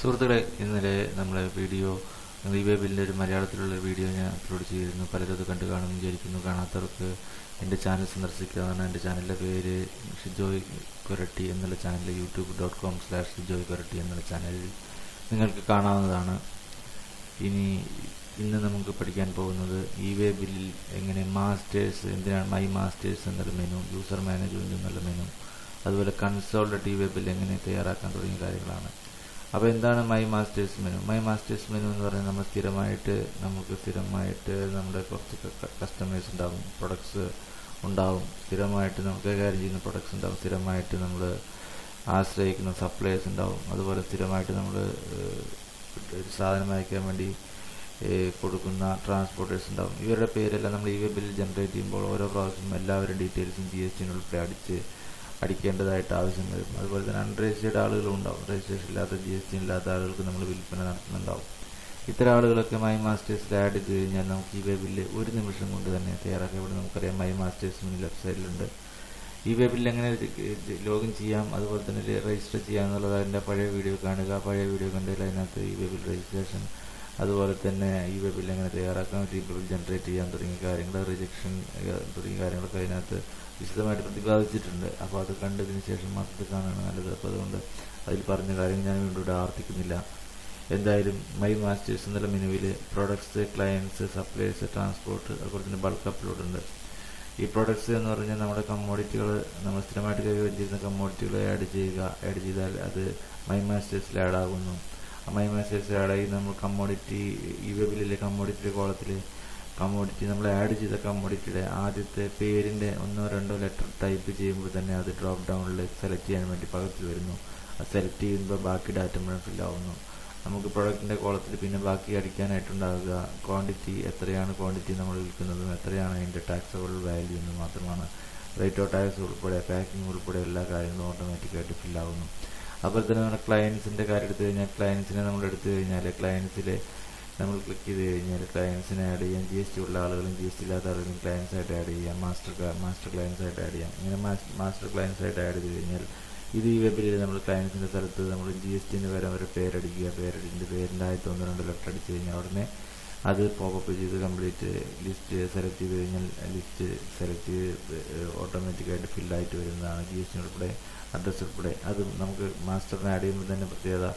സുഹൃത്തുക്കളെ ഇന്നലെ നമ്മളെ വീഡിയോ ദീപേബിലിന്റെ ഒരു മലയാളത്തിലുള്ള വീഡിയോ ഞാൻ അപ്ലോഡ് ചെയ്തിരുന്നു. പലരും അത് കണ്ടു കാണുമെന്ന് വിചാരിക്കുന്നു കാണാത്തവർക്ക് എന്റെ ചാനൽ സന്ദർശിക്കാവുന്ന എന്റെ ചാനലിന്റെ പേര് ഷിജോയ് കൊരട്ടി എന്നുള്ള channel YouTube dot com slash Shijoy Koratty എന്നുള്ള ചാനലിൽ നിങ്ങൾക്ക് കാണാവുന്നതാണ്. ഇനി ഇന്ന് നമുക്ക് പഠിക്കാൻ പോകുന്നത് ഇ വേ ബില്ലിൽ എങ്ങനെ മാസ്റ്റേഴ്സ് എന്തിനാണ് മൈ മാസ്റ്റേഴ്സ് എന്നുള്ള മെനു യൂസർ മാനേജ്മെന്റ് എന്നുള്ള മെനു അതുപോലെ കൺസോൾഡ് ടി വേ ബില്ല് എങ്ങനെ തയ്യാറാക്കാൻ തുടങ്ങിയ കാര്യങ്ങളാണ്. അപ്പോൾ എന്താണ് my masters menu my masters menu എന്ന് പറഞ്ഞാൽ നമ്മൾ സ്ഥിരമായിട്ട് നമുക്ക് സ്ഥിരമായിട്ട് നമ്മുടെ കുറച്ച് കസ്റ്റമേഴ്സ് ഉണ്ടാകും പ്രൊഡക്ട്സ് ഉണ്ടാവും സ്ഥിരമായിട്ട് നമുക്ക് കൈകാര്യം ചെയ്യുന്ന പ്രൊഡക്ട്സ് ഉണ്ടാവും. സ്ഥിരമായിട്ട് നമ്മൾ ആശ്രയിക്കുന്ന സപ്ലൈസ് ഉണ്ടാവും. അതുപോലെ സ്ഥിരമായിട്ട് നമ്മൾ ഒരു സാധനം അയക്കാൻ വേണ്ടി കൊടുക്കുന്ന ട്രാൻസ്പോർട്ടേഴ്സ് ഉണ്ടാവും. ഇവരുടെ പേരെല്ലാം നമ്മൾ ഈ വെബിൽ ജനറേറ്റ് ചെയ്യുമ്പോൾ ഓരോ പ്രാവശ്യം എല്ലാവരും ഡീറ്റെയിൽസും ജി എസ് ടിന് അടിച്ച് അടിക്കേണ്ടതായിട്ട് ആവശ്യം വരും. അതുപോലെ തന്നെ അൺരജിസ്റ്റേർഡ് ആളുകളും ഉണ്ടാവും. രജിസ്ട്രേഷൻ ഇല്ലാത്ത ജി എസ് ടി ഇല്ലാത്ത ആളുകൾക്ക് നമ്മൾ വിൽപ്പന നടത്തുന്നുണ്ടാവും. ഇത്തരം ആളുകളൊക്കെ മൈ മാസ്റ്റേഴ്സിൽ ആഡ് ചെയ്ത് കഴിഞ്ഞാൽ നമുക്ക് ഈ വെബിൽ ഒരു നിമിഷം കൊണ്ട് തന്നെ തയ്യാറാക്കാം ഇവിടെ നമുക്കറിയാം മൈ മാസ്റ്റേഴ്സ് മുന്നിൽ വെബ്സൈറ്റിലുണ്ട് ഈ വെബിൽ എങ്ങനെ ലോഗിൻ ചെയ്യാം അതുപോലെ തന്നെ രജിസ്റ്റർ ചെയ്യാം എന്നുള്ളത് അതിന്റെ പഴയ വീഡിയോ കാണുക പഴയ വീഡിയോ കണ്ടാൽ അതിനകത്ത് ഈ വെബിൽ രജിസ്ട്രേഷൻ അതുപോലെ തന്നെ ഈ വെബിൽ എങ്ങനെ തയ്യാറാക്കാം വെബിൽ ജനറേറ്റ് ചെയ്യാൻ തുടങ്ങിയ കാര്യങ്ങൾ റിജക്ഷൻ തുടങ്ങിയ കാര്യങ്ങളൊക്കെ അതിനകത്ത് വിശദമായിട്ട് പ്രതിപാദിച്ചിട്ടുണ്ട്. അപ്പോൾ അത് കണ്ടതിന് ശേഷം മാത്രം കാണുകയാണ് നല്ലത്. അപ്പോൾ അതുകൊണ്ട് അതിൽ പറഞ്ഞ കാര്യം ഞാൻ വീണ്ടും ഇവിടെ ആവർത്തിക്കുന്നില്ല. എന്തായാലും മൈ മാസ്റ്റേഴ്സ് എന്നുള്ള മെനുവിൽ പ്രോഡക്ട്സ് ക്ലയൻസ് സപ്ലൈസ് ട്രാൻസ്പോർട്ട് അതുപോലെ തന്നെ ബൾക്ക് അപ്ലോഡ് ഉണ്ട്. ഈ പ്രോഡക്ട്സ് എന്ന് പറഞ്ഞാൽ നമ്മുടെ കമ്മോഡിറ്റികൾ നമ്മൾ സ്ഥിരമായിട്ട് കൈവരിച്ചിരുന്ന കമ്മോഡിറ്റികൾ ആഡ് ചെയ്യുക ആഡ് ചെയ്താൽ അത് മൈ മാസ്റ്റേഴ്സിൽ ആഡ് ആകുന്നു. മൈ മാസ്റ്റേഴ്സിൽ ആഡ് ആയി നമ്മൾ കമ്മോഡിറ്റി ഈ വെബിലെ കമ്മോഡിറ്റി കോളത്തിൽ കമ്മോഡിറ്റി നമ്മൾ ആഡ് ചെയ്ത കമ്മോഡിറ്റിയുടെ ആദ്യത്തെ പേരിന്റെ ഒന്നോ രണ്ടോ ലെറ്റർ ടൈപ്പ് ചെയ്യുമ്പോൾ തന്നെ അത് ഡ്രോപ്പ് ഡൗണിൽ സെലക്ട് ചെയ്യാൻ വേണ്ടി പകർത്തി വരുന്നു. അത് സെലക്ട് ചെയ്യുമ്പോൾ ബാക്കി ഡാറ്റ മുഴുവൻ ഫില്ലാവുന്നു നമുക്ക് പ്രൊഡക്റ്റിന്റെ കോളത്തിൽ പിന്നെ ബാക്കി അടിക്കാനായിട്ടുണ്ടാകുക. ക്വാണ്ടിറ്റി എത്രയാണ് ക്വാണ്ടിറ്റി നമ്മൾ വിൽക്കുന്നതും എത്രയാണ് അതിന്റെ ടാക്സബിൾ വാല്യൂ എന്ന് മാത്രമാണ്. റേറ്റ് ഓഫ് ടാക്സ് ഉൾപ്പെടെ പാക്കിംഗ് ഉൾപ്പെടെ എല്ലാ കാര്യങ്ങളും ഓട്ടോമാറ്റിക്കായിട്ട് ഫില്ലാവുന്നു അതുപോലെ തന്നെ നമ്മുടെ ക്ലയൻസിന്റെ കാര്യം എടുത്തു കഴിഞ്ഞാൽ ക്ലയൻസിനെ നമ്മൾ എടുത്തു കഴിഞ്ഞാൽ ക്ലയൻസിലെ നമ്മൾ ക്ലിക്ക് ചെയ്ത് കഴിഞ്ഞാൽ ക്ലയൻസിനെ ആഡ് ചെയ്യാം. ജി എസ് ടി ഉള്ള ആളുകളും ജി എസ് ടി ഇല്ലാത്ത ആളുകളും ക്ലയൻസ് ആയിട്ട് ആഡ് ചെയ്യാം. മാസ്റ്റർ മാസ്റ്റർ ക്ലയൻസ് ആയിട്ട് ആഡ് ചെയ്യാം. ഇങ്ങനെ മാസ്റ്റർ ക്ലയൻസ് ആയിട്ട് ആഡ് ചെയ്ത് കഴിഞ്ഞാൽ ഇത് ഈ വെബിൽ നമ്മൾ ക്ലയൻസിന്റെ സ്ഥലത്ത് നമ്മൾ ജി എസ് ടിന്റെ വരെ അവരെ പേരടിക്കുക. പേരടിന്റെ പേരിന്റെ ആയിരത്തി ഒന്ന് രണ്ട് ലെറ്റർ അടിച്ച് കഴിഞ്ഞാൽ ഉടനെ അത് പോപ്പപ്പ് ചെയ്ത് കംപ്ലീറ്റ് ലിസ്റ്റ് സെലക്ട് ചെയ്ത് കഴിഞ്ഞാൽ ലിസ്റ്റ് സെലക്ട് ചെയ്ത് ഓട്ടോമാറ്റിക്കായിട്ട് ഫില്ലായിട്ട് വരുന്നതാണ് ജി എസ് ടി ഉൾപ്പെടെ അഡ്രസ്സ് ഉൾപ്പെടെ. അത് നമുക്ക് മാസ്റ്ററിനെ ആഡ് ചെയ്യുമ്പോൾ തന്നെ പ്രത്യേകത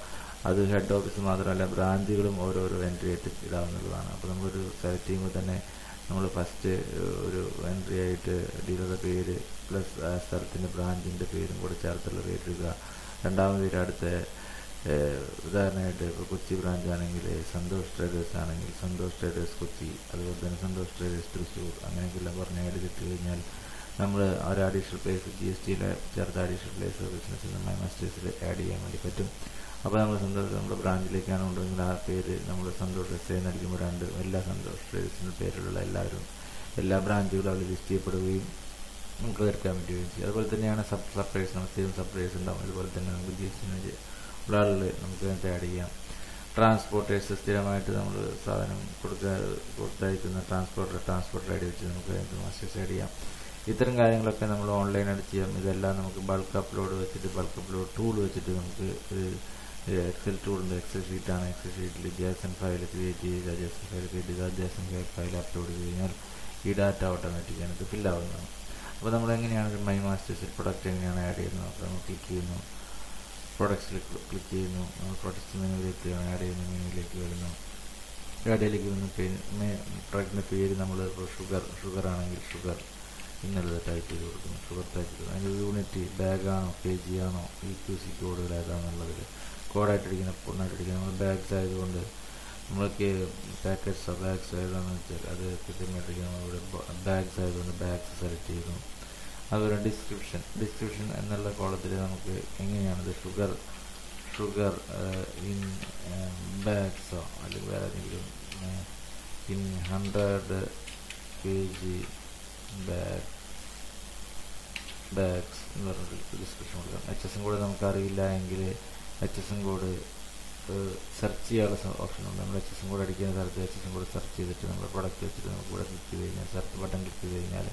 അത് ഹെഡ് ഓഫീസ് മാത്രമല്ല ബ്രാഞ്ചുകളും ഓരോരോ എൻട്രി ആയിട്ട് ഇടാവുന്നതാണ് അപ്പോൾ നമ്മളൊരു സെലക്ട് ചെയ്യുമ്പോൾ തന്നെ നമ്മൾ ഫസ്റ്റ് ഒരു എൻട്രി ആയിട്ട് ഡീലറുടെ പേര് പ്ലസ് ആ സ്ഥലത്തിന്റെ ബ്രാഞ്ചിന്റെ പേരും കൂടെ ചേർത്തുള്ള പേരിടുക രണ്ടാമത് അടുത്ത ഉദാഹരണമായിട്ട് ഇപ്പോൾ കൊച്ചി ബ്രാഞ്ച് ആണെങ്കിൽ സന്തോഷ് ട്രേഡേഴ്സ് ആണെങ്കിൽ സന്തോഷ് ട്രേഡേഴ്സ് കൊച്ചി അതുപോലെ തന്നെ സന്തോഷ് ട്രേഡേഴ്സ് തൃശ്ശൂർ അങ്ങനെയൊക്കെല്ലാം പറഞ്ഞ് ആഡ് കിട്ടി കഴിഞ്ഞാൽ നമ്മൾ ഒരു അഡീഷണൽ പ്ലേസ് ജി എസ് ടിയിലെ ചേർത്ത അഡീഷണൽ പ്ലേസ് ബിസിനസ്സിൽ മൈ മസ്റ്റേഴ്സിൽ ആഡ് ചെയ്യാൻ വേണ്ടി പറ്റും. അപ്പോൾ നമ്മൾ സന്തോഷം നമ്മുടെ ബ്രാഞ്ചിലേക്കാണ് ഉണ്ടെങ്കിൽ ആ പേര് നമ്മൾ സന്തോഷ് എസ് നൽകുമ്പോൾ രണ്ട് എല്ലാ സന്തോഷ് ട്രേഡേഴ്സിന്റെ പേരിലുള്ള എല്ലാവരും എല്ലാ ബ്രാഞ്ചുകളും അവർ ലിസ്റ്റ് ചെയ്യപ്പെടുകയും നമുക്ക് തീർക്കാൻ പറ്റുകയും ചെയ്യും. അതുപോലെ തന്നെയാണ് സബ് സപ്ലൈസ് നമ്മൾ സെയിം സപ്ലൈസ് ഉണ്ടാവും. അതുപോലെ തന്നെ നമുക്ക് ജി എസ് ടി ഉള്ള ആളുകൾ നമുക്ക് അതിനകത്ത് ആഡ് ചെയ്യാം. ട്രാൻസ്പോർട്ടേഴ്സ് സ്ഥിരമായിട്ട് നമ്മൾ സാധനം കൊടുക്കാൻ കൊടുത്തയക്കുന്ന ട്രാൻസ്പോർട്ടർ ട്രാൻസ്പോർട്ടർ ആഡ് വെച്ച് നമുക്ക് അതിനകത്ത് മാസ്റ്റേഴ്സ് ആഡ് ചെയ്യാം. ഇത്തരം കാര്യങ്ങളൊക്കെ നമ്മൾ ഓൺലൈനായിട്ട് ചെയ്യാം. ഇതെല്ലാം നമുക്ക് ബൾക്ക് അപ്ലോഡ് വെച്ചിട്ട് ബൾക്ക് അപ്ലോഡ് ടൂൾ വെച്ചിട്ട് നമുക്ക് ഒരു എക്സൽ ടൂളിന്റെ എക്സൽ ഷീറ്റാണ് എക്സൽ ഷീറ്റിൽ ജേസൺ ഫയൽ ക്രിയേറ്റ് ചെയ്യുക. ജേസൺ ഫയൽ ക്രിയേറ്റ് ചെയ്താൽ ജേസൺ ഫയൽ അപ്ലോഡ് ചെയ്ത് കഴിഞ്ഞാൽ ഈ ഡാറ്റ ഓട്ടോമാറ്റിക്കാണ് ഇത് ഫില്ലാവുന്നതാണ് അപ്പോൾ നമ്മൾ എങ്ങനെയാണ് മൈ മാസ്റ്റേഴ്സിൽ പ്രൊഡക്റ്റ് എങ്ങനെയാണ് ആഡ് ചെയ്യുന്നത്? അപ്പോൾ നമ്മൾ ക്ലിക്ക് ചെയ്യുന്നു. പ്രൊഡക്ട്സിൽ ക്ലിക്ക് ചെയ്യുന്നു. നമ്മൾ പ്രൊഡക്ട്സ് മെനുവിലേക്ക് ആഡ് ചെയ്യുന്ന. മെനുവിലേക്ക് വരുന്നു. ആഡിലേക്ക് വന്ന് പേര് പ്രൊഡക്റ്റിന്റെ പേര് നമ്മൾ ഷുഗർ ഷുഗർ ആണെങ്കിൽ ഷുഗർ ഇന്നുള്ളത് ടൈപ്പ് ചെയ്ത് കൊടുക്കുന്നു. ഷുഗർ ടൈപ്പ് ചെയ്തു അതിന്റെ യൂണിറ്റ് ബാഗാണോ കെ ജി ആണോ ഇ ക്യു സി കോഡുകൾ ഏതാണെന്നുള്ളതിൽ കോഡായിട്ടിരിക്കുന്ന പൊണ്ണായിട്ടിരിക്കുന്ന നമ്മൾ ബാഗ്സ് ആയതുകൊണ്ട് നമ്മൾക്ക് പാക്കറ്റ്സോ ബാഗ്സോ ഏതാണെന്ന് വെച്ചാൽ അത് കൃത്യമായിട്ടിരിക്കുന്ന നമ്മളിവിടെ ബാഗ്സ് ആയതുകൊണ്ട് ബാഗ്സ് സെലക്ട് ചെയ്യുന്നു. അതുപോലെ ഡിസ്ക്രിപ്ഷൻ ഡിസ്ക്രിപ്ഷൻ എന്നുള്ള കോളത്തിൽ നമുക്ക് എങ്ങനെയാണത് ഷുഗർ ഷുഗർ ഇൻ ബാഗ്സോ അല്ലെങ്കിൽ വേറെ ഏതെങ്കിലും in hundred K G bag bags എന്ന് പറഞ്ഞിട്ട് ഡിസ്ക്രിപ്ഷൻ കൊടുക്കാം. എച്ച് എസും കോഡ് നമുക്ക് അറിയില്ല എങ്കിൽ എച്ച് എസും കോഡ് സെർച്ച് ചെയ്യാനുള്ള ഓപ്ഷൻ ഉണ്ട്. നമ്മൾ എച്ച് എസും കോഡ് അടിക്കുന്ന സ്ഥലത്ത് എച്ച് എസും കോഡ് സെർച്ച് ചെയ്തിട്ട് നമ്മൾ പ്രൊഡക്റ്റ് വെച്ചിട്ട് നമുക്ക് ഇവിടെ ക്ലിക്ക് ചെയ്ത് കഴിഞ്ഞാൽ സെർച്ച് ബട്ടൺ ക്ലിക്ക് ചെയ്ത് കഴിഞ്ഞാൽ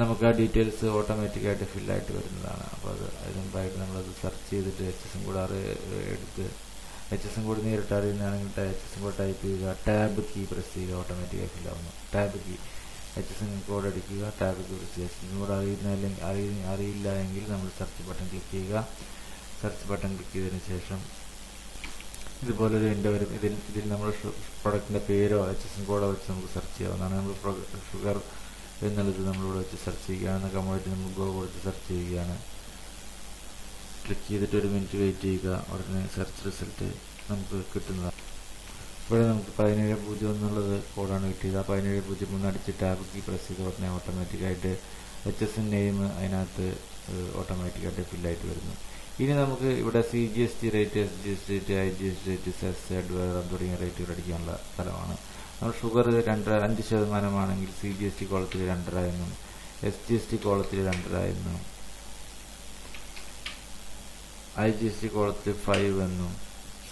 നമുക്ക് ആ ഡീറ്റെയിൽസ് ഓട്ടോമാറ്റിക്കായിട്ട് ഫില്ലായിട്ട് വരുന്നതാണ്. അപ്പോൾ അത് അതിന് മുമ്പായിട്ട് നമ്മളത് സെർച്ച് ചെയ്തിട്ട് എച്ച് എസും കൂടെ എടുത്ത് എച്ച് എസ് കോഡ് നേരിട്ട് അറിയുന്നതാണെങ്കിൽ എച്ച് എസ് കോഡ് ടൈപ്പ് ചെയ്യുക. ടാബ് കീ പ്രസ് ചെയ്യുക. ഓട്ടോമാറ്റിക്കായി ഫില്ലാവുന്നു tab key H S N code അടിക്കുക ടാബ് കീ പ്രസ് ചെയ്യുക എച്ച് എസ് കോഡ് അറിയുന്ന അറിയ അറിയില്ല എങ്കിൽ നമ്മൾ സെർച്ച് ബട്ടൺ ക്ലിക്ക് ചെയ്യുക. സെർച്ച് ബട്ടൺ ക്ലിക്ക് ചെയ്തതിന് ശേഷം ഇതുപോലൊരു വിൻഡോ വരും. ഇതിൽ ഇതിൽ നമ്മൾ പ്രൊഡക്റ്റിന്റെ പേരോ എച്ച് എസ് എൻ കോഡോ വെച്ച് നമുക്ക് സെർച്ച് ചെയ്യാവുന്നതാണ്. നമ്മൾ ഷുഗർ എന്നുള്ളത് നമ്മളിവിടെ വെച്ച് സെർച്ച് ചെയ്യുകയാണ്. കമ്മോഡിറ്റി നമ്മൾ ഗോ കൊടുത്ത് സെർച്ച് ചെയ്യുകയാണ്. ക്ലിക്ക് ചെയ്തിട്ട് ഒരു മിനിറ്റ് വെയിറ്റ് ചെയ്യുക. ഉടനെ സെർച്ച് റിസൾട്ട് നമുക്ക് കിട്ടുന്നതാണ്. ഇവിടെ നമുക്ക് പതിനേഴ് പൂജ്യം എന്നുള്ളത് കോഡാണ് കിട്ടിയത്. ആ പതിനേഴ് പൂജ്യം മൂന്ന് അടിച്ച് ടാബ് കീ പ്രസ് ചെയ്ത് ഉടനെ ഓട്ടോമാറ്റിക്കായിട്ട് എച്ച് എസ് എൻ നെയിം അതിനകത്ത് ഓട്ടോമാറ്റിക്കായിട്ട് ഫില്ലായിട്ട് വരുന്നു. ഇനി നമുക്ക് ഇവിടെ C G S T rate S G S T rate I G S T rate cess ad valorem തുടങ്ങിയ റേറ്റുകൾ അടിക്കാനുള്ള സ്ഥലമാണ്. നമ്മൾ ഷുഗർ രണ്ടര അഞ്ച് ശതമാനമാണെങ്കിൽ സി ജി എസ് ടി കോളത്തിൽ രണ്ടര എന്നും എസ് ജി എസ് ടി കോളത്തിൽ രണ്ടര എന്നും ഐ ജി എസ് ടി കോളത്തിൽ ഫൈവ് എന്നും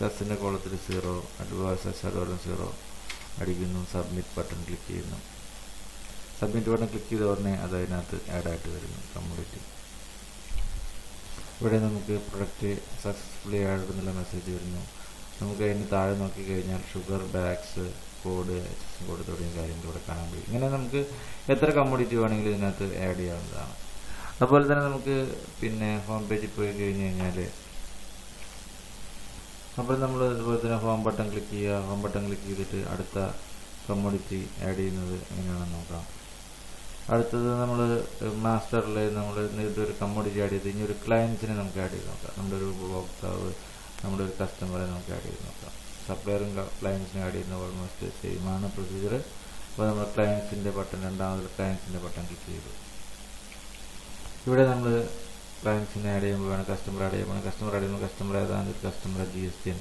സെസ്സിന്റെ കോളത്തിൽ സീറോ അഡ്വാൻസ് സെസ് സീറോ അടിക്കുന്നു സബ്മിറ്റ് ബട്ടൺ ക്ലിക്ക് ചെയ്യുന്നു. സബ്മിറ്റ് ബട്ടൺ ക്ലിക്ക് ചെയ്ത ഉടനെ അത് അതിനകത്ത് ആഡായിട്ട് വരുന്നു കമ്മ്യൂണിറ്റി ഇവിടെ നമുക്ക് പ്രൊഡക്റ്റ് സക്സസ്ഫുള്ളി ആഡ് എന്നുള്ള മെസ്സേജ് വരുന്നു. നമുക്ക് അതിന് താഴെ നോക്കി കഴിഞ്ഞാൽ sugar bags code H code തുടങ്ങിയ കാര്യങ്ങൾ ഇവിടെ കാണാൻ കഴിയും ഇങ്ങനെ നമുക്ക് എത്ര കമ്മോഡിറ്റി വേണമെങ്കിലും ഇതിനകത്ത് ആഡ് ചെയ്യാവുന്നതാണ്. അതുപോലെ തന്നെ നമുക്ക് പിന്നെ ഹോം പേജിൽ പോയി കഴിഞ്ഞ് കഴിഞ്ഞാൽ അപ്പോൾ നമ്മൾ അതുപോലെ തന്നെ ഹോം ബട്ടൺ ക്ലിക്ക് ചെയ്യുക. ഹോം ബട്ടൺ ക്ലിക്ക് ചെയ്തിട്ട് അടുത്ത കമ്മോഡിറ്റി ആഡ് ചെയ്യുന്നത് എങ്ങനെയാണെന്ന് നോക്കാം. അടുത്തത് നമ്മൾ മാസ്റ്ററിൽ നമ്മൾ ഇതൊരു കമ്മോഡിറ്റി ആഡ് ചെയ്ത് ഇനി ഒരു ക്ലയൻസിനെ നമുക്ക് ആഡ് ചെയ്ത് നോക്കാം. നമ്മുടെ ഒരു ഉപഭോക്താവ് നമ്മുടെ ഒരു കസ്റ്റമറെ നമുക്ക് ആഡ് ചെയ്ത് നോക്കാം. സപ്ലയറും ക്ലയൻസിനെ ആഡ് ചെയ്യുന്ന ഓൾമോസ്റ്റ് സെയിം ആണ് പ്രൊസീജിയർ അപ്പോൾ നമ്മൾ ക്ലയൻസിന്റെ ബട്ടൺ രണ്ടാമത് ക്ലയൻസിന്റെ ബട്ടൺ ക്ലിക്ക് ചെയ്തു. ഇവിടെ നമ്മൾ ക്ലയൻസിനെ ആഡ് ചെയ്യുമ്പോഴാണ് കസ്റ്റമർ ആഡ് ചെയ്യുമ്പോൾ കസ്റ്റമർ ആഡ് ചെയ്യുമ്പോൾ കസ്റ്റമർ ഏതാണ്? ഒരു കസ്റ്റമർ ജി എസ് ടി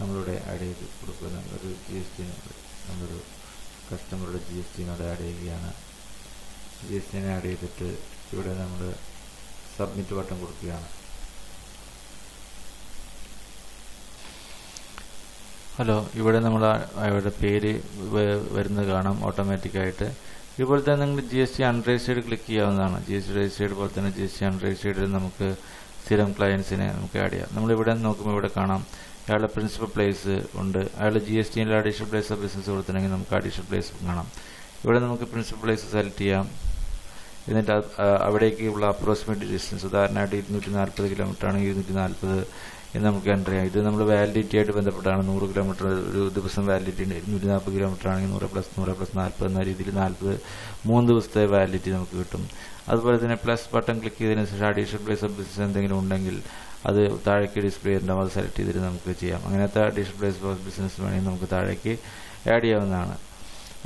നമ്മളിവിടെ ആഡ് ചെയ്ത് കൊടുക്കുക. ഒരു ജി എസ് ടി നമ്മളൊരു കസ്റ്റമറുടെ ജി എസ് ടിനോട് ആഡ് ചെയ്യുകയാണ്. ജി എസ് ടിനെ ആഡ് ചെയ്തിട്ട് ഇവിടെ നമ്മൾ സബ്മിറ്റ് ബട്ടൺ കൊടുക്കുകയാണ്. ഹലോ ഇവിടെ നമ്മൾ അവരുടെ പേര് വരുന്നത് കാണാം. ഓട്ടോമാറ്റിക്കായിട്ട് ഇതുപോലെ തന്നെ നിങ്ങൾ G S T unregistered click ചെയ്യാവുന്നതാണ്. ജി എസ് ടി രജിസ്റ്റേഡ് പോലെ തന്നെ ജി എസ് ടി അൺരജിസ്റ്റേഡിൽ നമുക്ക് സ്ഥിരം ക്ലയൻസിനെ നമുക്ക് ആഡ് ചെയ്യാം. നമ്മളിവിടെ നോക്കുമ്പോൾ ഇവിടെ കാണാം. അയാളുടെ പ്രിൻസിപ്പൽ പ്ലേസ് ഉണ്ട്. അയാൾ ജി എസ് ടിയിൽ അഡീഷണൽ പ്ലേസ് ഓഫ് ബിസിനസ് കൊടുത്തിട്ടുണ്ടെങ്കിൽ നമുക്ക് അഡീഷണൽ പ്ലേസ് കാണാം. ഇവിടെ നമുക്ക് പ്രിൻസിപ്പൽ പ്ലേസ് സെലക്ട് ചെയ്യാം. എന്നിട്ട് അവിടേക്കുള്ള അപ്രോക്സിമേറ്റ് ഡിസ്റ്റൻസ് ഉദാഹരണമായിട്ട് ഇരുന്നൂറ്റി നാൽപ്പത് കിലോമീറ്റർ ആണെങ്കിൽ ഇരുന്നൂറ്റി നാൽപ്പത് എന്ന് നമുക്ക് ചെയ്യാം ഇത് നമ്മൾ വാലിഡിറ്റി ആയിട്ട് ബന്ധപ്പെട്ടാണ്. നൂറ് കിലോമീറ്റർ ഒരു ദിവസം വാലിഡിറ്റി ഉണ്ട്. ഇരുന്നൂറ്റി നാൽപ്പത് കിലോമീറ്റർ ആണെങ്കിൽ നൂറ് പ്ലസ് നൂറ് പ്ലസ് നാൽപ്പത് എന്ന രീതിയിൽ നാൽപ്പത് മൂന്ന് ദിവസത്തെ വാലിഡിറ്റി നമുക്ക് കിട്ടും. അതുപോലെ തന്നെ പ്ലസ് ബട്ടൺ ക്ലിക്ക് ചെയ്തതിന് ശേഷം അഡീഷണൽ പ്ലേസ് ഓഫ് ബിസിനസ് എന്തെങ്കിലും ഉണ്ടെങ്കിൽ അത് താഴേക്ക് ഡിസ്പ്ലേ ചെയ്തിട്ടുണ്ടാവും. അത് സെലക്ട് ചെയ്തിട്ട് നമുക്ക് ചെയ്യാം. അങ്ങനത്തെ അഡീഷണൽ പ്ലേസ് ഓഫ് ബിസിനസ് വേണമെങ്കിൽ നമുക്ക് താഴേക്ക് ആഡ് ചെയ്യാവുന്നതാണ്.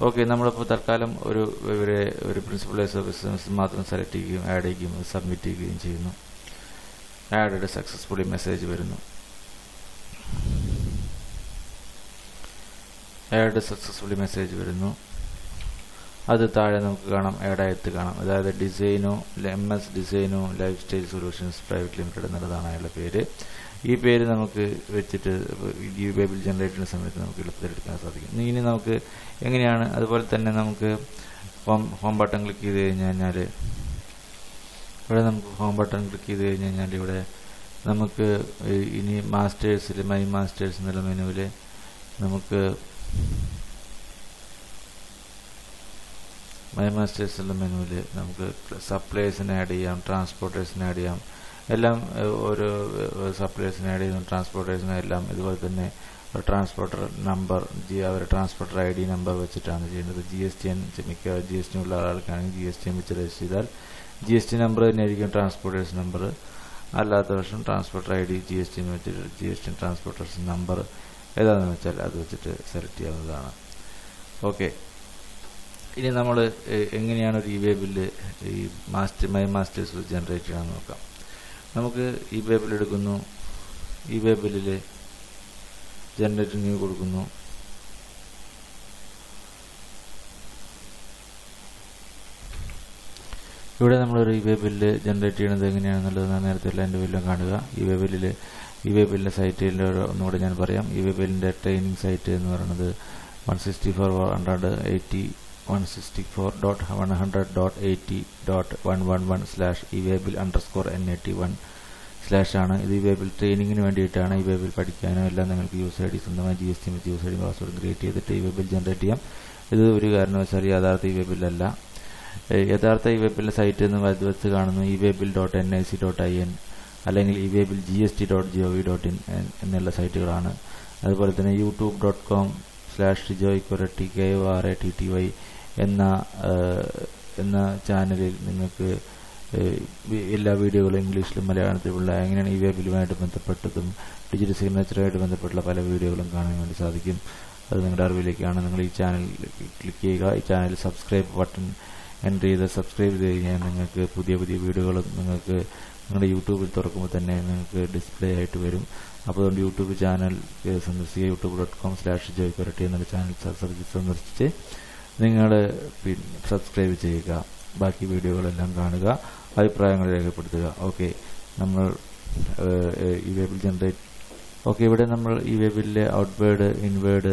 ഓക്കെ നമ്മളിപ്പോൾ തൽക്കാലം ഒരു ഇവരെ ഒരു പ്രിൻസിപ്പൽ ബിസിനസ് മാത്രം സെലക്ട് ചെയ്യുകയും ആഡ് ചെയ്യുകയും സബ്മിറ്റ് ചെയ്യുകയും ചെയ്യുന്നു. ആഡഡ് സക്സസ്ഫുള്ളി മെസ്സേജ് വരുന്നു. ആഡ് സക്സസ്ഫുള്ളി മെസ്സേജ് വരുന്നു. അത് താഴെ നമുക്ക് കാണാം ആഡായത്ത് കാണാം. അതായത് Designo M S Designo life style solutions private limited എന്നുള്ളതാണ് അയാളുടെ പേര്. ഈ പേര് നമുക്ക് വെച്ചിട്ട് ഈ ബേബിൾ ജനറേറ്റ് ചെയ്യുന്ന സമയത്ത് നമുക്ക് എളുപ്പത്തിൽ എടുക്കാൻ സാധിക്കും. ഇനി നമുക്ക് എങ്ങനെയാണ് അതുപോലെ തന്നെ നമുക്ക് ഹോം ഹോം ബട്ടൺ ക്ലിക്ക് ചെയ്ത് കഴിഞ്ഞ് കഴിഞ്ഞാൽ ഇവിടെ നമുക്ക് ഹോം ബട്ടൺ ക്ലിക്ക് ചെയ്ത് കഴിഞ്ഞ് കഴിഞ്ഞാൽ ഇവിടെ നമുക്ക് ഇനി മാസ്റ്റേഴ്സിൽ മൈ മാസ്റ്റേഴ്സ് എന്നുള്ള മെനുവിൽ നമുക്ക് മൈ മാസ്റ്റേഴ്സ് എന്നുള്ള മെനുവിൽ നമുക്ക് സപ്ലൈസിനെ ആഡ് ചെയ്യാം ട്രാൻസ്പോർട്ടേഴ്സിനെ ആഡ് ചെയ്യാം. എല്ലാം ഓരോ സപ്ലൈസിനെ ആഡ് ചെയ്യുന്നു ട്രാൻസ്പോർട്ടേഴ്സിനെ എല്ലാം ഇതുപോലെ തന്നെ ട്രാൻസ്പോർട്ടർ നമ്പർ ജി അവരുടെ ട്രാൻസ്പോർട്ടർ ഐ ഡി നമ്പർ വെച്ചിട്ടാണ് ചെയ്യേണ്ടത് ജി എസ് ടി എൻ മിക്ക ജി എസ് ടി ഉള്ള ആൾക്കാണെങ്കിൽ ജി എസ് ടി എൻ വെച്ച് രജിസ്റ്റർ ചെയ്താൽ ജി എസ് ടി നമ്പർ തന്നെയായിരിക്കും ട്രാൻസ്പോർട്ടേഴ്സ് നമ്പർ അല്ലാത്ത പക്ഷം transporter I D G S T വെച്ചിട്ട് G S T transporters number ഏതാണെന്ന് വെച്ചാൽ അത് വെച്ചിട്ട് സെലക്ട് ചെയ്യാവുന്നതാണ്. ഓക്കെ ഇനി നമ്മൾ എങ്ങനെയാണ് ഒരു ഇ വേ ബില്ല് ഈ മാസ്റ്റർ മൈ മാസ്റ്റേഴ്സ് ജനറേറ്റ് ചെയ്യാമെന്ന് നോക്കാം. നമുക്ക് ഇ വേ ബിൽ എടുക്കുന്നു. ഇ വേ ബില്ലിൽ ജനറേറ്റ് ന്യൂ കൊടുക്കുന്നു. ഇവിടെ നമ്മളൊരു ഇ വേ ബില്ല് ജനറേറ്റ് ചെയ്യുന്നത് എങ്ങനെയാണെന്നുള്ളത് ഞാൻ നേരത്തെ എല്ലാം എന്റെ ബില്ലും കാണുക. ഇ വേ ബില്ലിൽ ഇ വേ ബില്ലിന്റെ സൈറ്റിന്റെ ഒന്നുകൂടെ ഞാൻ പറയാം. ഇ വേ ബില്ലിന്റെ ട്രെയിനിങ് സൈറ്റ് എന്ന് പറയുന്നത് one sixty four hundred eighty one sixty four dot one hundred dot eighty dot one one one slash e way bill underscore N eighty one slash ആണ്. ഇത് ഈ വെബിൽ ട്രെയിനിങ്ങിന് വേണ്ടിയിട്ടാണ് ഈ വെബിൽ പഠിക്കാനോ എല്ലാം നിങ്ങൾക്ക് യൂസ് ഐ ഡി സ്വന്തമായി G S T user I D password create ചെയ്തിട്ട് ഈ വെബിൽ ജനറേറ്റ് ചെയ്യാം. ഇത് ഒരു കാരണവശാലും യഥാർത്ഥ ഈ വെബിലല്ല. യഥാർത്ഥ ഈ വെബിലെ സൈറ്റ് എന്ന് വലതുവശത്ത് കാണുന്നു e waybill dot N I C dot I N അല്ലെങ്കിൽ e waybill G S T dot G O V dot in എന്നുള്ള സൈറ്റുകളാണ് അതുപോലെ തന്നെ YouTube dot com slash Joy Koratty K O R A T T Y എന്ന എന്ന ചാനലിൽ നിങ്ങൾക്ക് എല്ലാ വീഡിയോകളും ഇംഗ്ലീഷിലും മലയാളത്തിലുമുള്ള എങ്ങനെയാണ് ഈ വെബിലുമായിട്ട് ബന്ധപ്പെട്ടതും ഡിജിറ്റൽ സിഗ്നേച്ചറുമായിട്ട് ബന്ധപ്പെട്ടുള്ള പല വീഡിയോകളും കാണാൻ വേണ്ടി സാധിക്കും. അത് നിങ്ങളുടെ അറിവിലേക്കാണ്. നിങ്ങൾ ഈ ചാനൽ ക്ലിക്ക് ചെയ്യുക. ഈ ചാനൽ സബ്സ്ക്രൈബ് ബട്ടൺ എന്റർ ചെയ്ത് സബ്സ്ക്രൈബ് ചെയ്ത് കഴിഞ്ഞാൽ നിങ്ങൾക്ക് പുതിയ പുതിയ വീഡിയോകളും നിങ്ങൾക്ക് നിങ്ങളുടെ യൂട്യൂബിൽ തുറക്കുമ്പോൾ തന്നെ നിങ്ങൾക്ക് ഡിസ്പ്ലേ ആയിട്ട് വരും. അപ്പോൾ അതുകൊണ്ട് യൂട്യൂബ് ചാനൽ സന്ദർശിക്കുക. YouTube dot com slash Joy Koratty എന്നുള്ള ചാനൽ സന്ദർശിച്ച് നിങ്ങൾ സബ്സ്ക്രൈബ് ചെയ്യുക. ബാക്കി വീഡിയോകളെല്ലാം കാണുക. അഭിപ്രായങ്ങൾ രേഖപ്പെടുത്തുക. ഓക്കെ നമ്മൾ ഈ വേബിൾ ജനറേറ്റ് ഓക്കെ ഇവിടെ നമ്മൾ ഈ വെബിലെ ഔട്ട്വേർഡ് ഇൻവേർഡ്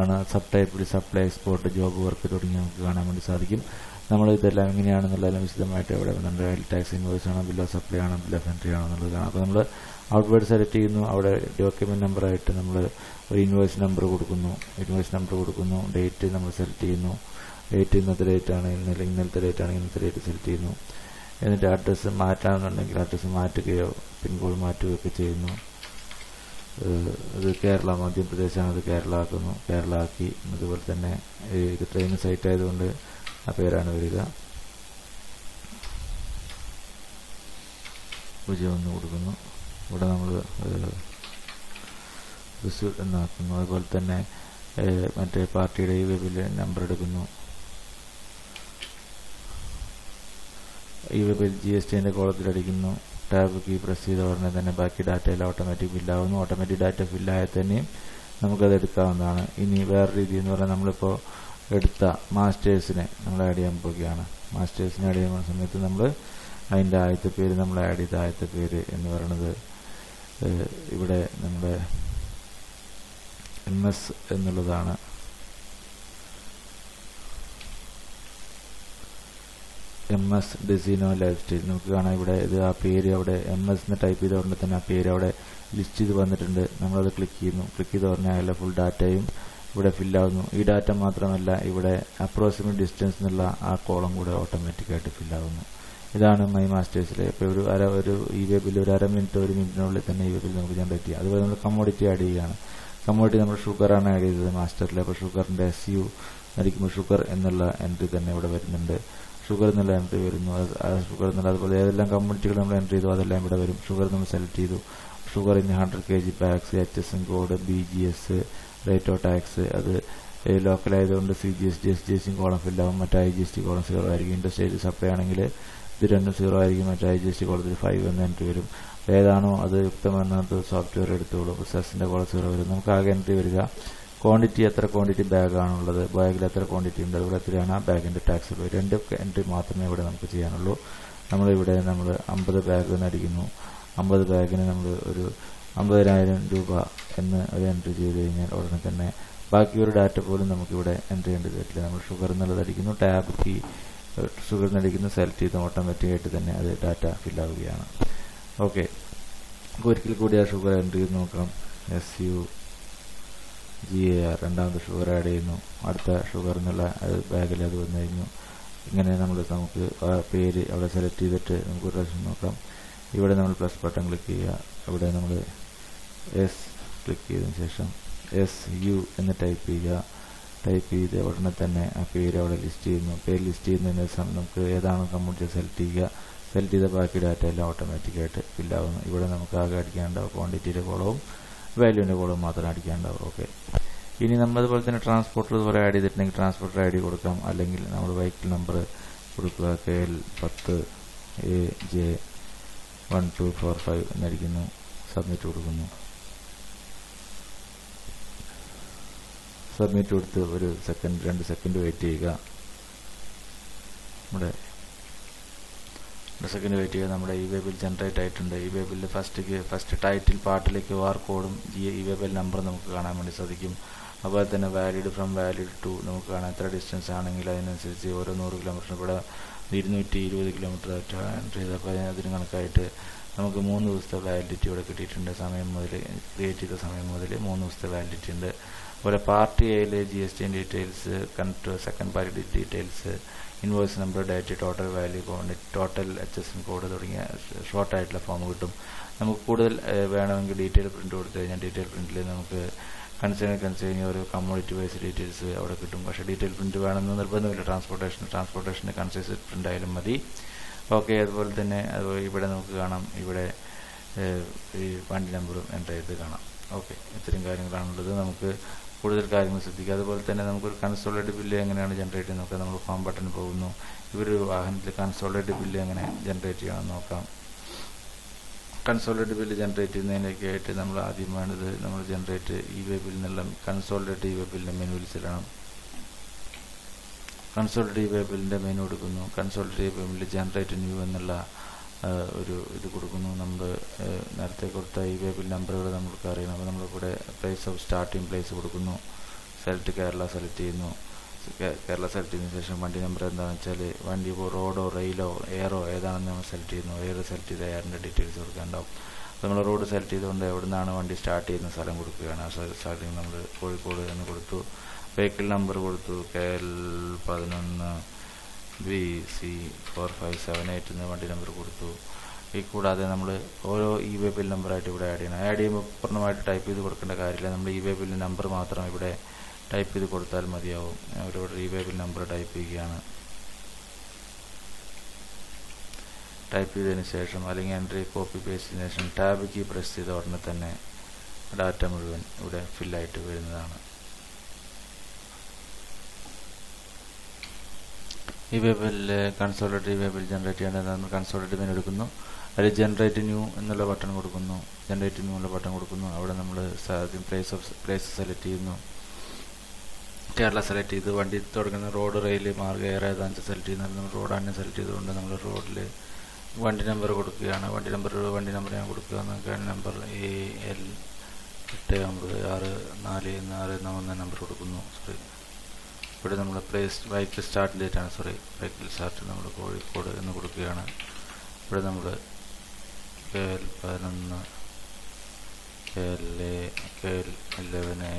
ആണ് സബ് ടൈപ്പിൽ സപ്ലൈ എക്സ്പോർട്ട് ജോബ് വർക്ക് തുടങ്ങി നമുക്ക് കാണാൻ വേണ്ടി സാധിക്കും. നമ്മൾ ഇതെല്ലാം എങ്ങനെയാണെന്നുള്ളതെല്ലാം വിശദമായിട്ട് ഇവിടെ നമ്മുടെ ടാക്സ് ഇൻവോയ്സ് ആണോ ബില്ലോ സപ്ലൈ ആണോ ബില്ലോ ഓഫ് എൻട്രി ആണോ എന്നുള്ളത് കാണാം. അപ്പോൾ നമ്മൾ ഔട്ട്വേർഡ് സെലക്ട് ചെയ്യുന്നു. അവിടെ ഡോക്യുമെന്റ് നമ്പറായിട്ട് നമ്മൾ ഒരു ഇൻവോയ്സ് നമ്പർ കൊടുക്കുന്നു. ഇൻവോയ്സ് നമ്പർ കൊടുക്കുന്നു. ഡേറ്റ് നമ്മൾ സെലക്ട് ചെയ്യുന്നു. ഡേറ്റ് ഇന്നത്തെ ഡേറ്റ് ആണ്. ഇന്നലെ ഇന്നലത്തെ ഡേറ്റ് ആണ്. ഇന്നത്തെ ഡേറ്റ് സെലക്ട് ചെയ്യുന്നു. എന്നിട്ട് അഡ്രസ്സ് മാറ്റാമെന്നുണ്ടെങ്കിൽ അഡ്രസ്സ് മാറ്റുകയോ പിൻകോഡ് മാറ്റുകയൊക്കെ ചെയ്യുന്നു. ഇത് കേരള മധ്യപ്രദേശാണ് അത് കേരള ആക്കുന്നു കേരള ആക്കി അതുപോലെ തന്നെ ഇത് ട്രെയിൻ സൈറ്റ് ആയതുകൊണ്ട് ആ പേരാണ് വരിക. പൂജ്യം ഒന്ന് കൊടുക്കുന്നു. ഇവിടെ നമ്മൾ തൃശ്ശൂർ എന്നാക്കുന്നു. അതുപോലെ തന്നെ മറ്റേ പാർട്ടിയുടെ ഈ വെബിൽ നമ്പർ എടുക്കുന്നു. ഈ വെബിൽ ജി എസ് ടിന്റെ കോളത്തിൽ അടിക്കുന്നു. ടാബ് കീ പ്രസ് ചെയ്ത ഉടനെ തന്നെ ബാക്കി ഡാറ്റയിൽ ഓട്ടോമാറ്റിക് ഫില്ലാവുന്നു ഓട്ടോമാറ്റിക് ഡാറ്റ ഫില്ലായാൽ തന്നെയും നമുക്കത് എടുക്കാവുന്നതാണ്. ഇനി വേറെ രീതി എന്ന് പറഞ്ഞാൽ നമ്മളിപ്പോൾ എടുത്ത മാസ്റ്റേഴ്സിനെ നമ്മൾ ആഡ് ചെയ്യാൻ പോവുകയാണ്. മാസ്റ്റേഴ്സിനെ ആഡ് ചെയ്യുന്ന സമയത്ത് നമ്മൾ അതിന്റെ ആദ്യത്തെ പേര് നമ്മൾ ആഡ് ചെയ്ത ആദ്യത്തെ പേര് എന്ന് പറയുന്നത് ഇവിടെ നമ്മുടെ എം എസ് എന്നുള്ളതാണ്. M S Designo life style നമുക്ക് കാണാം ഇവിടെ ഇത് ആ പേര് അവിടെ എം എസ് എന്ന് ടൈപ്പ് ചെയ്ത ഉടനെ തന്നെ ആ പേര് അവിടെ ലിസ്റ്റ് ചെയ്ത് വന്നിട്ടുണ്ട്. നമ്മളത് ക്ലിക്ക് ചെയ്യുന്നു. ക്ലിക്ക് ചെയ്ത് പറഞ്ഞാൽ അതിലെ ഫുൾ ഡാറ്റയും ഇവിടെ ഫില്ലാവുന്നു ഈ ഡാറ്റ മാത്രമല്ല ഇവിടെ അപ്രോക്സിമേറ്റ് ഡിസ്റ്റൻസ് എന്നുള്ള ആ കോളം കൂടെ ഓട്ടോമാറ്റിക്കായിട്ട് ഫില്ലാവുന്നു ഇതാണ് മൈ മാസ്റ്റേഴ്സിലെ ഇപ്പോൾ ഒരു അര ഒരു ഈ വെബിൽ ഒരു അര മിനിറ്റ് ഒരു മിനിറ്റിനുള്ളിൽ തന്നെ ഈ വെബിൽ നമുക്ക് ജനറേറ്റ് ചെയ്യാം. അതുപോലെ നമ്മൾ കമ്മോഡിറ്റി ആഡ് ചെയ്യുകയാണ്. കമ്മോഡിറ്റി നമ്മൾ ഷുഗറാണ് ആഡ് ചെയ്തത് മാസ്റ്ററിൽ അപ്പോൾ ഷുഗറിന്റെ എസ് യു അടിക്കുമ്പോൾ ഷുഗർ എന്നുള്ള എൻട്രി തന്നെ ഇവിടെ വരുന്നുണ്ട്. ഷുഗർ എന്നുള്ള എൻട്രി വരുന്നു. ഷുഗർ എന്നുള്ള അതുപോലെ ഏതെല്ലാം കമ്മ്യൂണിറ്റികൾ നമ്മൾ എൻട്രി ചെയ്തു അതെല്ലാം ഇവിടെ വരും. ഷുഗർ നമ്മൾ സെലക്ട് ചെയ്തു. Sugar in hundred K G packs H S N code B G S rate of tax അത് ലോക്കൽ ആയതുകൊണ്ട് C G S G S G S column ഫില്ലാവും മറ്റേ I G S T column zero ആയിരിക്കും. Industrial supply ആണെങ്കിൽ ഇത് രണ്ടും zero ആയിരിക്കും. മറ്റേ I G S T കോളത്തിൽ ഫൈവ് എന്ന് എൻട്രി വരും. ഏതാണോ അത് യുക്തമെന്നത് സോഫ്റ്റ്വെയർ എടുത്തോളൂ. സെസിന്റെ കോളം സീറോ വരും. നമുക്ക് ആകെ എൻട്രി വരിക ക്വാണ്ടിറ്റി എത്ര ക്വാണ്ടിറ്റി ബാഗാണുള്ളത് ബാഗിൽ എത്ര ക്വാണ്ടിറ്റി ഉണ്ട് അതുപോലെ എത്രയാണ് ആ ബാഗിന്റെ ടാക്സ് ഉള്ളത്. രണ്ട് എൻട്രി മാത്രമേ ഇവിടെ നമുക്ക് ചെയ്യാനുള്ളൂ. നമ്മളിവിടെ നമ്മൾ അമ്പത് ബാഗ് എന്ന് അടിക്കുന്നു. അമ്പത് ബാഗിന് നമ്മൾ ഒരു അമ്പതിനായിരം രൂപ എന്ന് ഒരു എൻട്രി ചെയ്ത് കഴിഞ്ഞാൽ ഉടനെ തന്നെ ബാക്കി ഒരു ഡാറ്റ പോലും നമുക്കിവിടെ എൻട്രി ചെയ്യേണ്ടി വരില്ല. നമ്മൾ ഷുഗർ എന്നുള്ളത് അടിക്കുന്നു. ടാബ് കീ ഷുഗർ എന്നടിക്കുന്നു സെലക്ട് ചെയ്ത് ഓട്ടോമാറ്റിക്കായിട്ട് തന്നെ അത് ഡാറ്റ ഫില്ലാവുകയാണ് ഓക്കെ. ഒരിക്കൽ കൂടി ആ ഷുഗർ എൻട്രി ചെയ്ത് നോക്കാം. S U G A R രണ്ടാമത് ഷുഗർ ആഡ് ചെയ്യുന്നു. അടുത്ത ഷുഗർ എന്നുള്ള ബാഗിൽ അത് വന്നു കഴിഞ്ഞു. ഇങ്ങനെ നമ്മൾ നമുക്ക് പേര് അവിടെ സെലക്ട് ചെയ്തിട്ട് നമുക്ക് പ്രാവശ്യം നോക്കാം. ഇവിടെ നമ്മൾ പ്ലസ് ബട്ടൺ ക്ലിക്ക് ചെയ്യുക. ഇവിടെ നമ്മൾ എസ് ക്ലിക്ക് ചെയ്തതിന് ശേഷം എസ് യു എന്ന് ടൈപ്പ് ചെയ്യുക. ടൈപ്പ് ചെയ്ത് ഉടനെ തന്നെ ആ പേര് അവിടെ ലിസ്റ്റ് ചെയ്യുന്നു. പേര് ലിസ്റ്റ് ചെയ്യുന്നതിന് ശേഷം നമുക്ക് ഏതാണ് കമ്മ്യൂണിറ്റി സെലക്ട് ചെയ്യുക? സെലക്ട് ചെയ്ത ബാക്കി ഡാറ്റ എല്ലാം ഓട്ടോമാറ്റിക്കായിട്ട് ഫില്ലാവുന്നു ഇവിടെ നമുക്ക് ആകെ അടിക്കാനുണ്ടാവും ക്വാണ്ടിറ്റിയുടെ കോളവും വാല്യൂവിന്റെ കോളം മാത്രം അടിക്കാനുണ്ടാവും ഓക്കെ ഇനി നമ്മളതുപോലെ തന്നെ ട്രാൻസ്പോർട്ടർ ഇതുപോലെ ആഡ് ചെയ്തിട്ടുണ്ടെങ്കിൽ ട്രാൻസ്പോർട്ടർ ഐ ഡി കൊടുക്കാം. അല്ലെങ്കിൽ നമ്മൾ വെഹിക്കിൾ നമ്പർ കൊടുക്കുക. കെ എൽ പത്ത് A J one two four five എന്നടിക്കുന്നു submit കൊടുക്കുന്നു. സബ്മിറ്റ് കൊടുത്ത് ഒരു സെക്കൻഡ് രണ്ട് സെക്കൻഡ് വെയിറ്റ് ചെയ്യുക. നമ്മുടെ സെക്കൻഡ് വെയിറ്റ് ചെയ്യുക നമ്മുടെ ഈ വെബിൽ ജനറേറ്റ് ആയിട്ടുണ്ട്. E waybill first first title പാർട്ടിലെ Q R കോഡും ഈ വെബിൽ നമ്പറും നമുക്ക് കാണാൻ വേണ്ടി സാധിക്കും. അതുപോലെ തന്നെ വാലിഡ് ഫ്രം വാലിഡ് ടു നമുക്ക് കാണാൻ എത്ര ഡിസ്റ്റൻസ് ആണെങ്കിൽ അതിനനുസരിച്ച് ഓരോ നൂറ് കിലോമീറ്ററിന് ഇവിടെ ഇരുന്നൂറ്റി ഇരുപത് കിലോമീറ്റർ ചെയ്തപ്പോൾ അതിന് കണക്കായിട്ട് നമുക്ക് മൂന്ന് ദിവസത്തെ വാലിഡിറ്റി ഇവിടെ കിട്ടിയിട്ടുണ്ട്. സമയം മുതൽ ക്രിയേറ്റ് ചെയ്ത സമയം മുതൽ മൂന്ന് ദിവസത്തെ വാലിഡിറ്റി ഉണ്ട്. അതുപോലെ പാർട്ടി എയിൽ G S T details കൺട്രോ second party details invoice number date total value quantity total N code തുടങ്ങിയ ഷോർട്ട് ആയിട്ടുള്ള ഫോം കിട്ടും. നമുക്ക് കൂടുതൽ വേണമെങ്കിൽ ഡീറ്റെയിൽ പ്രിന്റ് കൊടുത്തു കഴിഞ്ഞാൽ ഡീറ്റെയിൽ പ്രിന്റിൽ നമുക്ക് കൺസേൺ കൺസേൺ ഒരു കമ്മ്യൂണിറ്റി വൈസ് ഡീറ്റെയിൽസ് അവിടെ കിട്ടും. പക്ഷേ ഡീറ്റെയിൽ പ്രിന്റ് വേണമെന്ന് നിർബന്ധമില്ല. ട്രാൻസ്പോർട്ടേഷൻ ട്രാൻസ്പോർട്ടേഷന്റെ കൺസൈസ് പ്രിന്റ് ആയാലും മതി. ഓക്കെ അതുപോലെ തന്നെ അതുപോലെ ഇവിടെ നമുക്ക് കാണാം. ഇവിടെ ഈ വണ്ടി നമ്പറും എന്റർ ചെയ്ത് കാണാം. ഓക്കെ ഇത്രയും കാര്യങ്ങളാണുള്ളത്. നമുക്ക് കൂടുതൽ കാര്യങ്ങൾ ശ്രദ്ധിക്കുക. അതുപോലെ തന്നെ നമുക്കൊരു കൺസോളേറ്റ് ബില്ല് എങ്ങനെയാണ് ജനറേറ്റ് ചെയ്യുന്നത് നോക്കാം. നമ്മൾ ഫോം ബട്ടൺ പോകുന്നു. ഇവരൊരു വാഹനത്തിൽ കൺസോളേറ്റ് ബില്ല് എങ്ങനെ ജനറേറ്റ് ചെയ്യണമെന്ന് നോക്കാം. കൺസോളേറ്റ് ബില്ല് ജനറേറ്റ് ചെയ്യുന്നതിനൊക്കെ ആയിട്ട് നമ്മൾ ആദ്യം വേണ്ടത് നമ്മൾ ജനറേറ്റ് ഇ വേ ബിൽ എന്നുള്ള കൺസോളേറ്റ് ഇ വേ മെനുവിൽ ചെല്ലണം കൺസോൾട്ട് ഇ വേ ബില്ലിന്റെ മെനു കൊടുക്കുന്നു consolidated e way bill generate new എന്നുള്ള ഒരു ഇത് കൊടുക്കുന്നു. നമ്മൾ നേരത്തെ കൊടുത്ത ഈ വേബിൽ നമ്പറുകൾ നമുക്ക് അറിയണം. അപ്പോൾ നമ്മളിവിടെ പ്ലേസ് ഓഫ് സ്റ്റാർട്ടിംഗ് പ്ലേസ് കൊടുക്കുന്നു. സെലക്ട് കേരള സെലക്ട് ചെയ്യുന്നു. കേരള സെലക്ട് ചെയ്തതിനു ശേഷം വണ്ടി നമ്പർ എന്താണെന്ന് വെച്ചാൽ വണ്ടി ഇപ്പോൾ റോഡോ റെയിലോ എയറോ ഏതാണെന്ന് നമ്മൾ സെലക്ട് ചെയ്യുന്നു. എയർ സെലക്ട് ചെയ്ത എയറിന്റെ ഡീറ്റെയിൽസ് കൊടുക്കാനുണ്ടാവും നമ്മൾ റോഡ് സെലക്ട് ചെയ്തുകൊണ്ട് എവിടെ നിന്നാണ് വണ്ടി സ്റ്റാർട്ട് ചെയ്യുന്ന സ്ഥലം കൊടുക്കുകയാണ്. ആ സ്റ്റാർട്ടിങ് നമ്മൾ കോഴിക്കോട് എന്ന് കൊടുത്തു. വെഹിക്കിൾ നമ്പർ കൊടുത്തു. കെ എൽ പതിനൊന്ന് B C four five seven eight എന്ന വണ്ടി നമ്പർ കൊടുത്തു. ഈ കൂടാതെ നമ്മൾ ഓരോ ഇ വേ ബിൽ നമ്പറായിട്ട് ഇവിടെ ആഡ് ചെയ്യണം. ആഡ് ചെയ്യുമ്പോൾ പൂർണമായിട്ട് ടൈപ്പ് ചെയ്ത് കൊടുക്കേണ്ട കാര്യമില്ല. നമ്മൾ ഇ വേ ബിൽ നമ്പർ മാത്രം ഇവിടെ ടൈപ്പ് ചെയ്ത് കൊടുത്താൽ മതിയാവും. അവരോട് e way bill number type ചെയ്യുകയാണ്. ടൈപ്പ് ചെയ്തതിന് ശേഷം അല്ലെങ്കിൽ എൻട്രി കോപ്പി പേസ്റ്റിന് ശേഷം ടാബ് കീ പ്രസ് ചെയ്ത ഉടനെ തന്നെ ഡാറ്റ മുഴുവൻ ഇവിടെ ഫില്ലായിട്ട് വരുന്നതാണ്. ഈ വേബിൽ കൺസോളേറ്റ് വേബിൽ ജനറേറ്റ് ചെയ്യേണ്ടതാണ് കൺസോൾട്ടേറ്റ് മെനു എടുക്കുന്നു. അതിൽ ജനറേറ്റ് ന്യൂ എന്നുള്ള ബട്ടൺ കൊടുക്കുന്നു. ജനറേറ്റ് ന്യൂ എന്നുള്ള ബട്ടൺ കൊടുക്കുന്നു. അവിടെ നമ്മൾ സാധ്യം പ്ലേസ് ഓഫ് പ്ലേസ് സെലക്ട് ചെയ്യുന്നു. കേരള സെലക്ട് ചെയ്ത് വണ്ടി തുടങ്ങുന്ന റോഡ് റെയിൽ മാർഗ ഏറെ ഏതാണെന്ന് സെലക്ട് ചെയ്യുന്നത് നമ്മൾ റോഡാണ് സെലക്ട് ചെയ്തുകൊണ്ട് നമ്മൾ റോഡിൽ വണ്ടി നമ്പർ കൊടുക്കുകയാണ്. വണ്ടി നമ്പർ വണ്ടി നമ്പർ ഞാൻ കൊടുക്കുക. നമുക്ക് നമ്പർ എ എൽ എട്ട് ഒമ്പത് ആറ് നാല് ആറ് എന്ന നമ്പർ കൊടുക്കുന്നു. സോറി ഇവിടെ നമ്മൾ പ്ലേസ് വൈക്കിൾ സ്റ്റാർട്ട് ഡേറ്റ് ആണ്. സോറി വൈക്കിൾ സ്റ്റാർട്ട് നമ്മൾ കോഴിക്കോട് എന്ന് കൊടുക്കുകയാണ്. ഇവിടെ നമ്മൾ കെ എൽ പതിനൊന്ന് K L A K L eleven A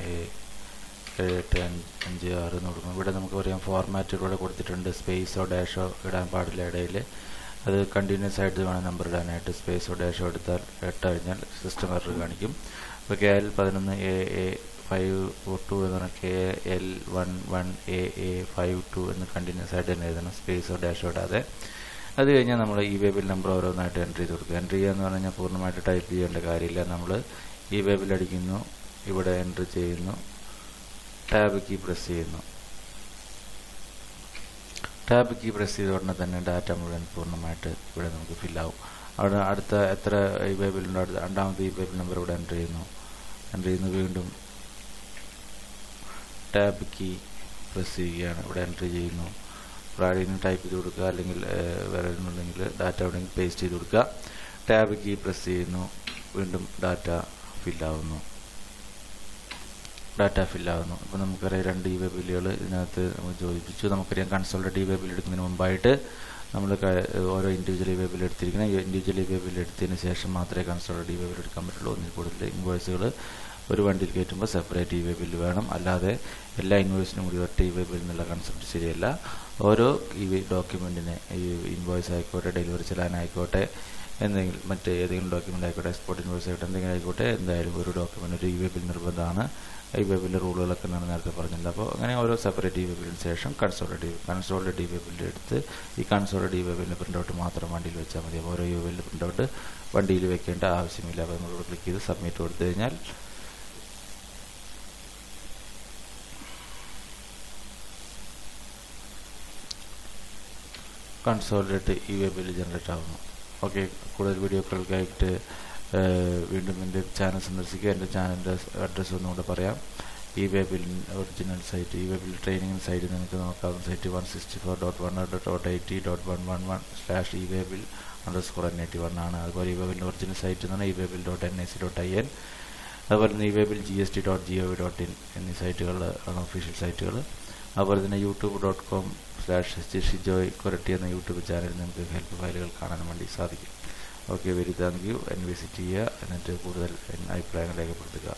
ഏഴ് എട്ട് അഞ്ച് ആറ് എന്ന് കൊടുക്കും ഇവിടെ നമുക്ക് പറയാം ഫോർമാറ്റ് ഇവിടെ കൊടുത്തിട്ടുണ്ട്. സ്പേസോ ഡാഷോ ഇടാൻ പാടില്ല ഇടയിൽ. അത് കണ്ടിന്യൂസ് ആയിട്ട് വേണം നമ്പർ ഇടാനായിട്ട്. സ്പേസോ ഡാഷോ എടുത്താൽ ഇട്ട് കഴിഞ്ഞാൽ സിസ്റ്റം എറർ കാണിക്കും. അപ്പോൾ കെ എൽ പതിനൊന്ന് എ എ ഫൈവ് ടു എന്ന് പറഞ്ഞാൽ K L one one A A five two എന്ന് കണ്ടിന്യൂസ് ആയിട്ട് തന്നെ എഴുതണം. സ്പേസോ ഡാഷോ ഇടാതെ. അത് കഴിഞ്ഞാൽ നമ്മൾ ഇ വേബിൽ നമ്പർ ഓരോന്നായിട്ട് എൻട്രി ചെയ്ത് കൊടുക്കുക. എൻട്രി ചെയ്യുക എന്ന് പറഞ്ഞാൽ പൂർണമായിട്ട് ടൈപ്പ് ചെയ്യേണ്ട കാര്യമില്ല. നമ്മൾ ഇ വേബിൽ അടിക്കുന്നു ഇവിടെ എൻട്രി ചെയ്യുന്നു ടാബ് കീ പ്രസ് ചെയ്യുന്നു. ടാബ് കീ പ്രസ് ചെയ്ത ഉടനെ തന്നെ ഡാറ്റ മുഴുവൻ പൂർണമായിട്ട് ഇവിടെ നമുക്ക് ഫില്ലാവും അവിടെ അടുത്ത എത്ര ഇ വേബിലുണ്ടോ അടുത്ത രണ്ടാമത്തെ ഇ വേബിൽ നമ്പർ ഇവിടെ എൻട്രി ചെയ്യുന്നു. എൻട്രി ചെയ്യുന്നു വീണ്ടും ടാബ് കീ പ്രസ് ചെയ്യുകയാണ്. ഇവിടെ എന്റർ ചെയ്യുന്നു. ഇവിടെ ടൈപ്പ് ചെയ്ത് കൊടുക്കുക അല്ലെങ്കിൽ വേറെ ഉണ്ടെങ്കിൽ ഡാറ്റ എവിടെയെങ്കിലും പേസ്റ്റ് ചെയ്ത് കൊടുക്കുക. ടാബ് കീ പ്രസ് ചെയ്യുന്നു. വീണ്ടും ഡാറ്റ ഫില്ലാവുന്നു ഡാറ്റ ഫില്ലാവുന്നു അപ്പോൾ നമുക്കറിയാം രണ്ട് ഇ വെബിലുകൾ ഇതിനകത്ത് നമ്മൾ ചോദിപ്പിച്ചു. നമുക്കറിയാം കൺസോൾട്ട് ഇ വെബിൽ എടുക്കുന്നതിന് മുമ്പായിട്ട് നമ്മൾ ഓരോ ഇൻഡിവിജ്വൽ ഇ വേ എടുത്തിരിക്കുന്നത്. ഇൻഡിവിജ്വൽ ഇ വേ എടുത്തതിന് ശേഷം മാത്രമേ കൺസോൾട്ട് ഇ വെബിൽ എടുക്കാൻ പറ്റുള്ളൂ. ഒന്നിൽ കൂടുതൽ ഇൻവോയ്സുകൾ ഒരു വണ്ടിയിൽ കയറ്റുമ്പോൾ സെപ്പറേറ്റ് ഇ വേ ബില്ല് വേണം. അല്ലാതെ എല്ലാ ഇൻവോയ്സിനും കൂടി ഒറ്റ ഇ വേ ബിൽ എന്നുള്ള കൺസെപ്റ്റ് ശരിയല്ല. ഓരോ ഈ ഡോക്യുമെന്റിനെ ഈ ഇൻവോയ്സ് ആയിക്കോട്ടെ ഡെലിവറി ചെലാൻ ആയിക്കോട്ടെ എന്തെങ്കിലും മറ്റ് ഏതെങ്കിലും ഡോക്യുമെന്റ് ആയിക്കോട്ടെ എക്സ്പോർട്ട് ഇൻവോയ്സ് ആയിക്കോട്ടെ എന്തെങ്കിലും ആയിക്കോട്ടെ എന്തായാലും ഒരു ഡോക്യുമെന്റ് ഒരു ഇ വേ ബിൽ നിർബന്ധമാണ്. ഈ വെബിന്റെ റൂളുകളൊക്കെ ഞാൻ നേരത്തെ പറഞ്ഞിട്ടുണ്ട്. അപ്പോൾ അങ്ങനെ ഓരോ സെപ്പറേറ്റ് ഈ വെബിലിന് ശേഷം കൺസോൾട്ടേറ്റീവ് കൺസോൾട്ടേറ്റീവ് ഈ വെബിന്റെ എടുത്ത് ഈ കൺസോൾട്ടേറ്റീവ് വെബിന്റെ പ്രിന്റ് ഔട്ട് മാത്രം വണ്ടിയിൽ വെച്ചാൽ മതി. അപ്പോൾ ഓരോ വെബിന്റെ പ്രിന്റ് വണ്ടിയിൽ വെക്കേണ്ട ആവശ്യമില്ല. അപ്പോൾ നമ്മളോട് ക്ലിക്ക് ചെയ്ത് സബ്മിറ്റ് കൊടുത്തു കഴിഞ്ഞാൽ കൺസോൾട്ടേറ്റ് ഈ വെബിൽ ജനറേറ്റ് ആകുന്നു ഓക്കെ കൂടുതൽ വീഡിയോകൾക്കായിട്ട് വീണ്ടും എന്റെ ചാനൽ സന്ദർശിക്കുക. എന്റെ ചാനലിന്റെ അഡ്രസ്സ് ഒന്നുകൂടെ പറയാം. ഈ വെബിൽ ഒറിജിനൽ സൈറ്റ് ഈ വെബിൽ ട്രെയിനിങ് സൈറ്റ് നിങ്ങൾക്ക് നോക്കാവുന്ന site one sixty four dot one dot eighty dot one one one slash e waybill underscore N eighty one ആണ്. അതുപോലെ ഈ വെബിന്റെ ഒറിജിനൽ സൈറ്റ് എന്ന് പറഞ്ഞാൽ ഈ വെബിൽ dot N I C dot I N അതുപോലെ തന്നെ ഈ വെബിൽ G S T dot G O V dot in എന്നീ സൈറ്റുകൾ ആണ് ഒഫീഷ്യൽ സൈറ്റുകൾ. അതുപോലെ തന്നെ YouTube dot com slash Shijoy Koratty എന്ന യൂട്യൂബ് ചാനലിൽ നിങ്ങൾക്ക് ഹെൽപ്പ് ഫയലുകൾ കാണാൻ വേണ്ടി സാധിക്കും okay very thank you visit ചെയ്യുക എന്നിട്ട് കൂടുതൽ അഭിപ്രായങ്ങൾ രേഖപ്പെടുത്തുക